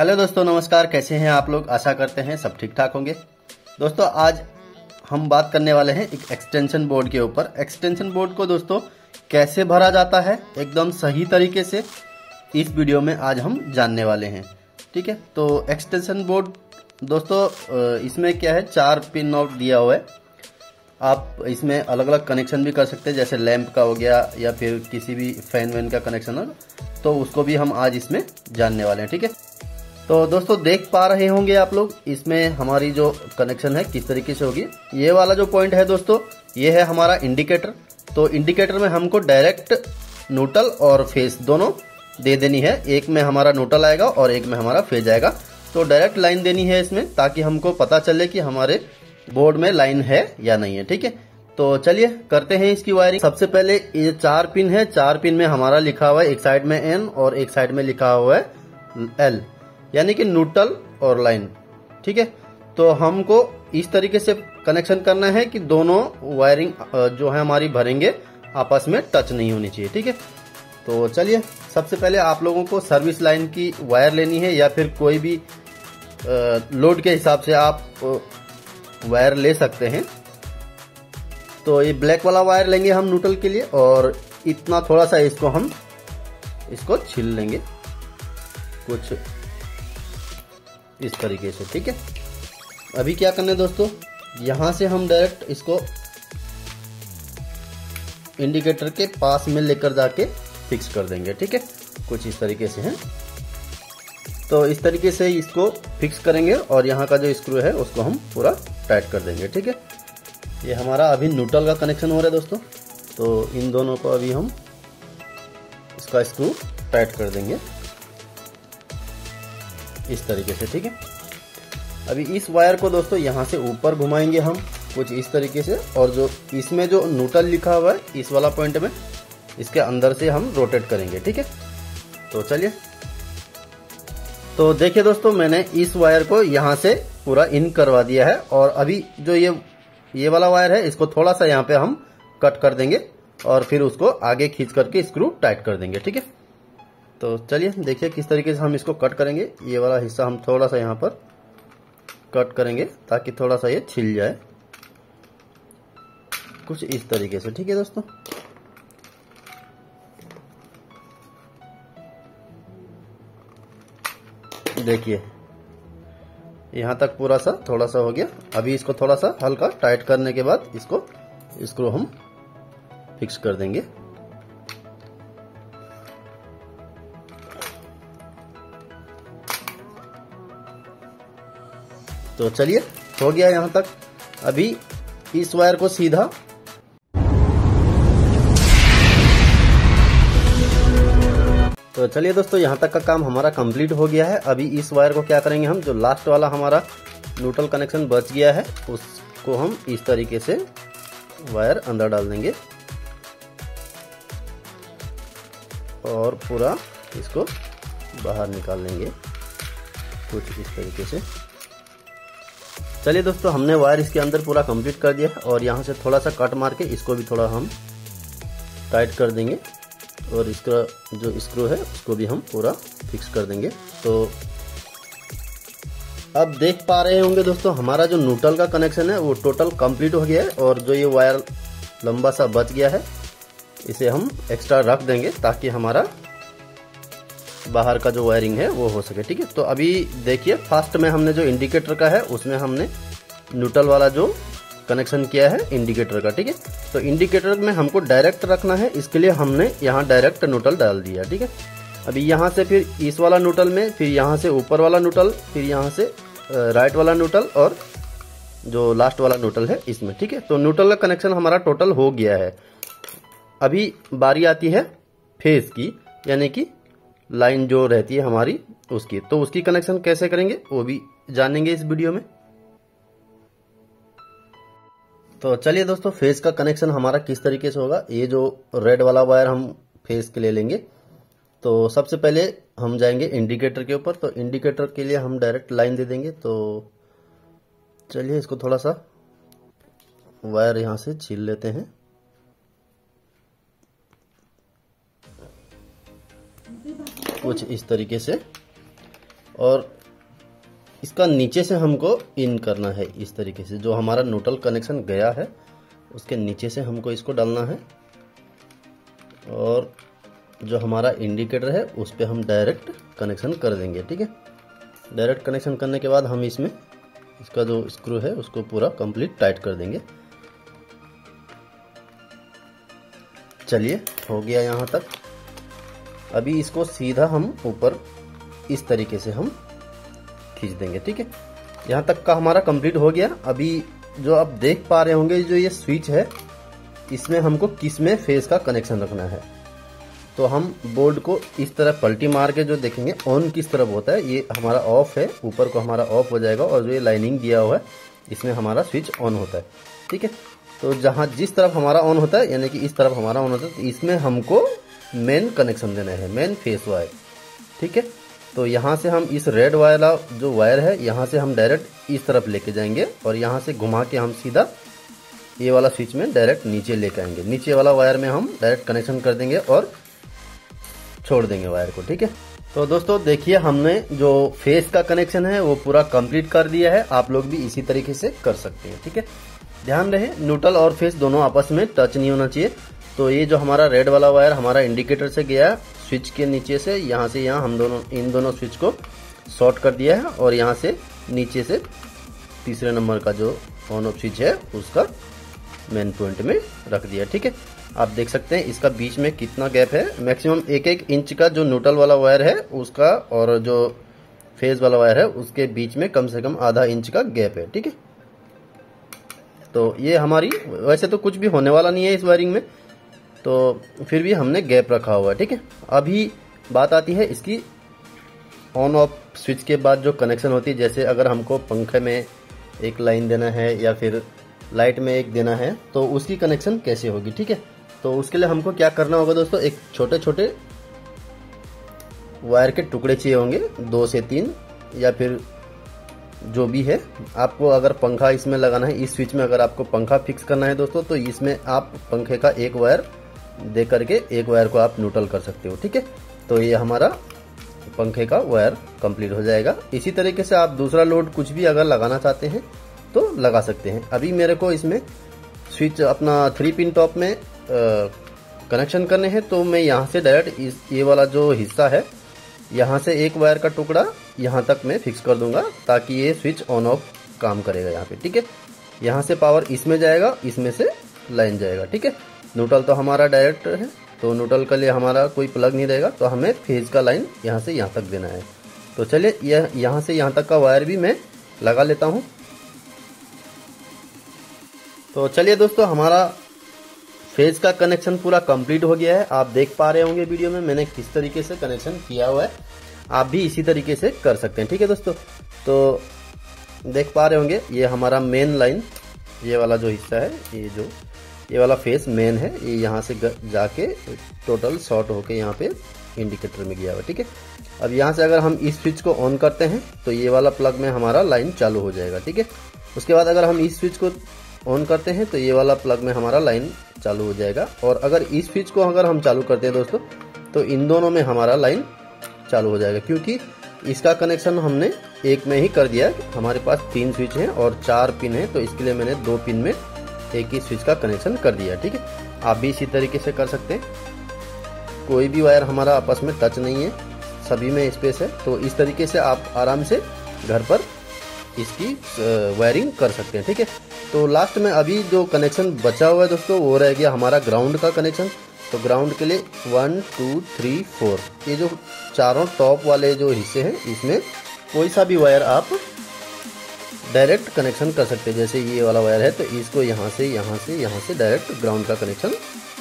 Hello दोस्तों, नमस्कार। कैसे हैं आप लोग? आशा करते हैं सब ठीक ठाक होंगे। दोस्तों, आज हम बात करने वाले हैं एक एक्सटेंशन बोर्ड के ऊपर। एक्सटेंशन बोर्ड को दोस्तों, कैसे भरा जाता है? एकदम सही तरीके से इस वीडियो में आज हम जानने वाले हैं। ठीक है? तो एक्सटेंशन बोर्ड दोस्तों इसमें क्या है? चार पिन नोट दिया हुआ है। आप इसमें अलग अलग कनेक्शन भी कर सकते हैं, जैसे लैंप का हो गया या फिर किसी भी फ़ैन वैन का कनेक्शन हो तो उसको भी हम आज इसमें जानने वाले हैं। ठीक है? तो दोस्तों, देख पा रहे होंगे आप लोग, इसमें हमारी जो कनेक्शन है, किस तरीके से होगी। ये वाला जो पॉइंट है दोस्तों, ये है हमारा इंडिकेटर तो इंडिकेटर में हमको डायरेक्ट न्यूट्रल और फेस दोनों दे देनी है। एक में हमारा न्यूट्रल आएगा और एक में हमारा फ़ेज़ आएगा। तो डायरेक्ट लाइन देनी है इसमें, ताकि हमको पता चले कि हमारे बोर्ड में लाइन है या नहीं है, ठीक है? तो चलिए, करते हैं इसकी वायरिंग सबसे पहले ये चार पिन है। चार पिन में हमारा लिखा हुआ है, एक साइड में एन और एक साइड में लिखा हुआ है एल यानी कि न्यूट्रल और लाइन। ठीक है? तो हमको इस तरीके से कनेक्शन करना है कि दोनों वायरिंग जो है हमारी भरेंगे, आपस में टच नहीं होनी चाहिए। ठीक है? तो चलिए, सबसे पहले आप लोगों को सर्विस लाइन की वायर लेनी है या फिर कोई भी लोड के हिसाब से आप वायर ले सकते हैं। तो ये ब्लैक वाला वायर लेंगे हम न्यूट्रल के लिए और इतना थोड़ा सा इसको हम, इसको छील लेंगे। कुछ इस तरीके से, ठीक है? अभी क्या करना है दोस्तों? यहाँ से हम डायरेक्ट इसको इंडिकेटर के पास में लेकर जाके फिक्स कर देंगे, ठीक है? कुछ इस तरीके से, है? तो इस तरीके से इसको फिक्स करेंगे और यहाँ का जो स्क्रू है, उसको हम पूरा टाइट कर देंगे, ठीक है? ये हमारा अभी न्यूट्रल का कनेक्शन हो रहा है दोस्तों। तो इन दोनों को अभी हम इसका स्क्रू टाइट कर देंगे। इस तरीके से, ठीक है? अभी इस वायर को दोस्तों यहाँ से ऊपर घुमाएँगे हम, कुछ इस तरीके से, और जो इसमें जो न्यूट्रल लिखा हुआ है, इस वाला पॉइंट में, इसके अंदर से हम रोटेट करेंगे, ठीक है? तो चलिए। तो देखिए दोस्तों, मैंने इस वायर को यहाँ से पूरा इन करवा दिया है, और अभी जो ये ये वाला वायर है, इसको थोड़ा सा यहाँ पे हम कट कर देंगे, और फिर उसको आगे खींच करके स्क्रू टाइट कर देंगे, ठीक है? तो चलिए, देखिए किस तरीके से हम इसको कट करेंगे। ये वाला हिस्सा हम थोड़ा सा यहाँ पर कट करेंगे ताकि थोड़ा सा ये छिल जाए। कुछ इस तरीके से, ठीक है दोस्तों? देखिए, यहाँ तक पूरा सा थोड़ा सा हो गया। अभी इसको थोड़ा सा हल्का टाइट करने के बाद इसको स्क्रू हम फिक्स कर देंगे। तो चलिए, हो गया यहाँ तक। अभी इस वायर को सीधा तो चलिए दोस्तों, यहाँ तक का काम हमारा कंप्लीट हो गया है। अभी इस वायर को क्या करेंगे हम? जो लास्ट वाला हमारा न्यूट्रल कनेक्शन बच गया है, उसको हम इस तरीके से वायर अंदर डाल देंगे। और पूरा इसको बाहर निकाल लेंगे। कुछ इस तरीके से। चलिए दोस्तों, हमने वायर इसके अंदर पूरा कंप्लीट कर दिया और यहाँ से थोड़ा सा कट मार के इसको भी थोड़ा हम टाइट कर देंगे और इसका जो स्क्रू है, उसको भी हम पूरा फिक्स कर देंगे। तो अब देख पा रहे होंगे दोस्तों, हमारा जो नूटल का कनेक्शन है, वो टोटल कंप्लीट हो गया है और जो ये वायर लंबा सा बच गया है, इसे हम एक्स्ट्रा रख देंगे ताकि हमारा बाहर का जो वायरिंग है, वो हो सके, ठीक है? तो अभी देखिए फास्ट में हमने जो इंडिकेटर का है, उसमें हमने न्यूट्रल वाला जो कनेक्शन किया है इंडिकेटर का, ठीक है? तो इंडिकेटर में हमको डायरेक्ट रखना है, इसके लिए हमने यहाँ डायरेक्ट न्यूट्रल डाल दिया, ठीक है? अभी यहाँ से फिर इस वाला न्यूट्रल में, फिर यहाँ से ऊपर वाला न्यूट्रल फिर यहाँ से राइट वाला न्यूट्रल और जो लास्ट वाला न्यूट्रल है, इसमें, ठीक है? तो न्यूट्रल का कनेक्शन हमारा टोटल हो गया है। अभी बारी आती है फेस की, यानी कि लाइन जो रहती है हमारी, उसकी। तो उसकी कनेक्शन कैसे करेंगे, वो भी जानेंगे इस वीडियो में। तो चलिए दोस्तों फेस का कनेक्शन हमारा किस तरीके से होगा, ये जो रेड वाला वायर हम फेस के ले लेंगे। तो सबसे पहले हम जाएँगे इंडिकेटर के ऊपर तो इंडिकेटर के लिए हम डायरेक्ट लाइन दे देंगे। तो चलिए इसको थोड़ा सा वायर यहाँ से छील लेते हैं। कुछ इस तरीके से। और इसका नीचे से हमको इन करना है इस तरीके से। जो हमारा नोटल कनेक्शन गया है, उसके नीचे से हमको इसको डालना है। और जो हमारा इंडिकेटर है, उस पर हम डायरेक्ट कनेक्शन कर देंगे, ठीक है? डायरेक्ट कनेक्शन करने के बाद हम इसमें, इसका जो स्क्रू है, उसको पूरा कंप्लीट टाइट कर देंगे। चलिए, हो गया यहाँ तक। अभी इसको सीधा हम ऊपर इस तरीके से हम खींच देंगे, ठीक है? यहाँ तक का हमारा कंप्लीट हो गया। अभी जो आप देख पा रहे होंगे, जो ये स्विच है, इसमें हमको किसमें फेस का कनेक्शन रखना है? तो हम बोर्ड को इस तरह पलटी मार के जो देखेंगे, ऑन किस तरफ़ होता है, ये हमारा ऑफ़ है, ऊपर को हमारा ऑफ़ हो जाएगा और जो ये लाइनिंग दिया हुआ है, इसमें हमारा स्विच ऑन होता है, ठीक है? तो जहाँ जिस तरफ़ हमारा ऑन होता है, यानी कि इस तरफ़ हमारा ऑन होता है तो इसमें हमको मेन कनेक्शन देना है मेन फेस वायर ठीक है? तो यहाँ से हम इस रेड वाला जो वायर है, यहाँ से हम डायरेक्ट इस तरफ़ लेके जाएँगे और यहाँ से घुमा के हम सीधा ये वाला स्विच में डायरेक्ट नीचे लेके आएँगे। नीचे वाला वायर में हम डायरेक्ट कनेक्शन कर देंगे और छोड़ देंगे वायर को, ठीक है? तो दोस्तों, देखिए, हमने जो फेस का कनेक्शन है, वो पूरा कंप्लीट कर दिया है। आप लोग भी इसी तरीके से कर सकते हैं, ठीक है? ध्यान रहे न्यूट्रल और फेस दोनों आपस में टच नहीं होना चाहिए। तो ये जो हमारा रेड वाला वायर हमारा इंडिकेटर से गया स्विच के नीचे से, यहाँ से यहाँ हम दोनों, इन दोनों स्विच को शॉर्ट कर दिया है और यहाँ से नीचे से तीसरे नंबर का जो ऑन ऑफ़ स्विच है, उसका मेन पॉइंट में रख दिया, ठीक है? आप देख सकते हैं इसका बीच में कितना गैप है। मैक्सिमम एक एक इंच का जो न्यूट्रल वाला वायर है, उसका और जो फ़ेज़ वाला वायर है, उसके बीच में कम से कम आधा इंच का गैप है, ठीक है? तो ये हमारी, वैसे तो कुछ भी होने वाला नहीं है इस वायरिंग में तो फिर भी हमने गैप रखा हुआ है, ठीक है? अभी बात आती है इसकी ऑन ऑफ़ स्विच के बाद जो कनेक्शन होती है, जैसे अगर हमको पंखे में एक लाइन देना है या फिर लाइट में एक देना है तो उसकी कनेक्शन कैसे होगी, ठीक है? तो उसके लिए हमको क्या करना होगा दोस्तों, एक छोटे छोटे वायर के टुकड़े चाहिए होंगे, दो से तीन, या फिर जो भी है। आपको अगर पंखा इसमें लगाना है, इस स्विच में अगर आपको पंखा फिक्स करना है दोस्तों तो इसमें आप पंखे का एक वायर दे करके एक वायर को आप न्यूट्रल कर सकते हो, ठीक है? तो ये हमारा पंखे का वायर कंप्लीट हो जाएगा। इसी तरीके से आप दूसरा लोड कुछ भी अगर लगाना चाहते हैं तो लगा सकते हैं। अभी मेरे को इसमें स्विच अपना थ्री पिन टॉप में कनेक्शन करने हैं तो मैं यहाँ से डायरेक्ट इस, ये वाला जो हिस्सा है, यहाँ से एक वायर का टुकड़ा यहाँ तक मैं फिक्स कर दूँगा, ताकि ये स्विच ऑन ऑफ़ काम करेगा यहाँ पे, ठीक है? यहाँ से पावर इसमें जाएगा, इसमें से लाइन जाएगा, ठीक है? न्यूट्रल तो हमारा डायरेक्ट है तो न्यूट्रल के लिए हमारा कोई प्लग नहीं रहेगा तो हमें फ़ेज़ का लाइन यहाँ से यहाँ तक देना है। तो चलिए, यह यहाँ से यहाँ तक का वायर भी मैं लगा लेता हूँ। तो चलिए दोस्तों, हमारा फ़ेज़ का कनेक्शन पूरा कंप्लीट हो गया है। आप देख पा रहे होंगे वीडियो में मैंने किस तरीके से कनेक्शन किया हुआ है। आप भी इसी तरीके से कर सकते हैं, ठीक है दोस्तों? तो देख पा रहे होंगे, ये हमारा मेन लाइन ये वाला जो हिस्सा है, ये जो ये वाला फेस मेन है। ये यहाँ से जाके टोटल शॉर्ट होके यहाँ पे इंडिकेटर में गया हुआ, ठीक है? अब यहाँ से अगर हम इस स्विच को ऑन करते हैं तो ये वाला प्लग में हमारा लाइन चालू हो जाएगा, ठीक है? उसके बाद अगर हम इस स्विच को ऑन करते हैं तो ये वाला प्लग में हमारा लाइन चालू हो जाएगा। और अगर इस स्विच को अगर हम चालू करते हैं दोस्तों तो इन दोनों में हमारा लाइन चालू हो जाएगा, क्योंकि इसका कनेक्शन हमने एक में ही कर दिया हमारे पास तीन स्विच हैं और चार पिन है तो इसके लिए मैंने दो पिन में एक ही स्विच का कनेक्शन कर दिया, ठीक है? आप भी इसी तरीके से कर सकते हैं। कोई भी वायर हमारा आपस में टच नहीं है, सभी में स्पेस है तो इस तरीके से आप आराम से घर पर इसकी वायरिंग कर सकते हैं, ठीक है? तो लास्ट में अभी जो कनेक्शन बचा हुआ है दोस्तों, वो रह गया हमारा ग्राउंड का कनेक्शन तो ग्राउंड के लिए वन टू थ्री फोर ये जो चारों टॉप वाले जो हिस्से हैं, इसमें कोई सा भी वायर आप डायरेक्ट कनेक्शन कर सकते हैं। जैसे ये वाला वायर है तो इसको यहाँ से यहाँ से यहाँ से डायरेक्ट ग्राउंड का कनेक्शन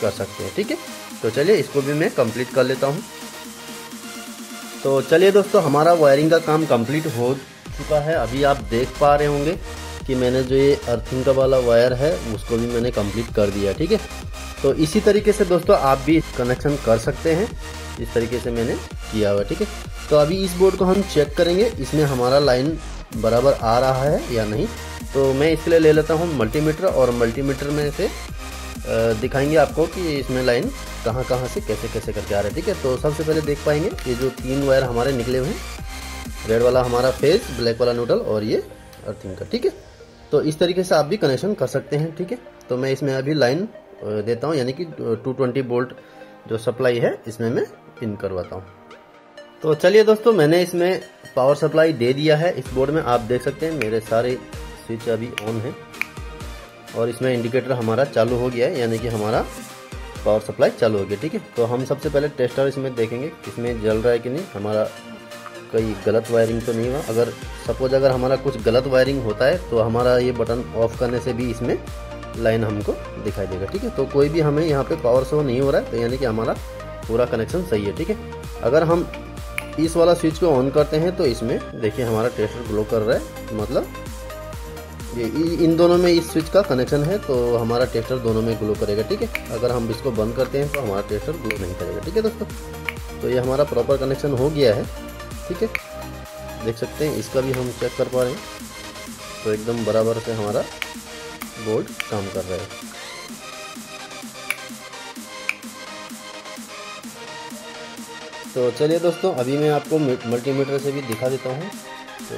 कर सकते हैं, ठीक है? तो चलिए, इसको भी मैं कंप्लीट कर लेता हूँ। तो चलिए दोस्तों, हमारा वायरिंग का काम कंप्लीट हो चुका है। अभी आप देख पा रहे होंगे कि मैंने जो ये अर्थिंग का वाला वायर है, उसको भी मैंने कंप्लीट कर दिया, ठीक है? तो इसी तरीके से दोस्तों, आप भी कनेक्शन कर सकते हैं। इस तरीके से मैंने किया हुआ ठीक है? तो अभी इस बोर्ड को हम चेक करेंगे। इसमें हमारा लाइन बराबर आ रहा है या नहीं तो मैं इसके लिए ले लेता हूँ मल्टीमीटर और मल्टीमीटर में से दिखाएँगे आपको कि इसमें लाइन कहाँ कहाँ से कैसे कैसे करके आ रहा है, ठीक है? तो सबसे पहले देख पाएँगे, ये जो तीन वायर हमारे निकले हुए हैं रेड वाला हमारा फेस ब्लैक वाला नूडल और ये अर्थिंग का, ठीक है? तो इस तरीके से आप भी कनेक्शन कर सकते हैं, ठीक है? तो मैं इसमें अभी लाइन देता हूँ, यानी कि 220 बोल्ट जो सप्लाई है, इसमें मैं इन करवाता हूँ। तो चलिए दोस्तों, मैंने इसमें पावर सप्लाई दे दिया है। इस बोर्ड में आप देख सकते हैं, मेरे सारे स्विच अभी ऑन है। और इसमें इंडिकेटर हमारा चालू हो गया है, यानी कि हमारा पावर सप्लाई चालू हो गया, ठीक है? तो हम सबसे पहले टेस्टर इसमें देखेंगे, इसमें जल रहा है कि नहीं? हमारा कहीं गलत वायरिंग तो नहीं हुआ। अगर सपोज़ अगर हमारा कुछ गलत वायरिंग होता है तो हमारा ये बटन ऑफ़ करने से भी इसमें लाइन हमको दिखाई देगा, ठीक है? तो कोई भी हमें यहाँ पे पावर शो नहीं हो रहा है तो यानी कि हमारा पूरा कनेक्शन सही है, ठीक है? अगर हम इस वाला स्विच को ऑन करते हैं तो इसमें देखिए हमारा टेस्टर ग्लो कर रहा है मतलब ये इन दोनों में इस स्विच का कनेक्शन है तो हमारा टेस्टर दोनों में ग्लो करेगा, ठीक है? अगर हम इसको बंद करते हैं तो हमारा टेस्टर ग्लो नहीं करेगा, ठीक है दोस्तों? तो ये हमारा प्रॉपर कनेक्शन हो गया है, ठीक है? देख सकते हैं, इसका भी हम चेक कर पा रहे हैं। तो एकदम बराबर से हमारा बोर्ड काम कर रहा है। तो चलिए दोस्तों, अभी मैं आपको मल्टीमीटर से भी दिखा देता हूँ। तो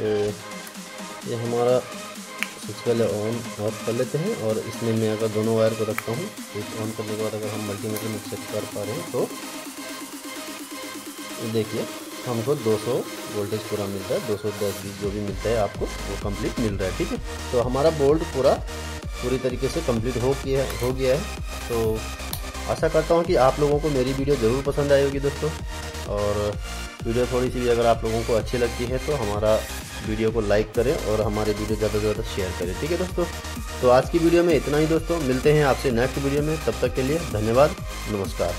ये हमारा स्विच पहले ऑन ऑफ़ कर लेते हैं और इसमें मैं अगर दोनों वायर को रखता हूँ स्विच ऑन करने के बाद अगर हम मल्टीमीटर में चेक कर पा रहे हैं तो देखिए, हमको 200 वोल्टेज पूरा मिलता है 210 बीस जो भी मिलता है आपको, वो कंप्लीट मिल रहा है, ठीक है? तो हमारा बोल्ट पूरा, पूरी तरीके से कंप्लीट हो गया हो गया है। तो आशा करता हूँ कि आप लोगों को मेरी वीडियो ज़रूर पसंद आई होगी दोस्तों। और वीडियो थोड़ी सी भी अगर आप लोगों को अच्छी लगती है तो हमारा वीडियो को लाइक करें और हमारे वीडियो ज़्यादा से ज़्यादा शेयर करें। ठीक है दोस्तों? तो आज की वीडियो में इतना ही दोस्तों। मिलते हैं आपसे नेक्स्ट वीडियो में। तब तक के लिए धन्यवाद। नमस्कार।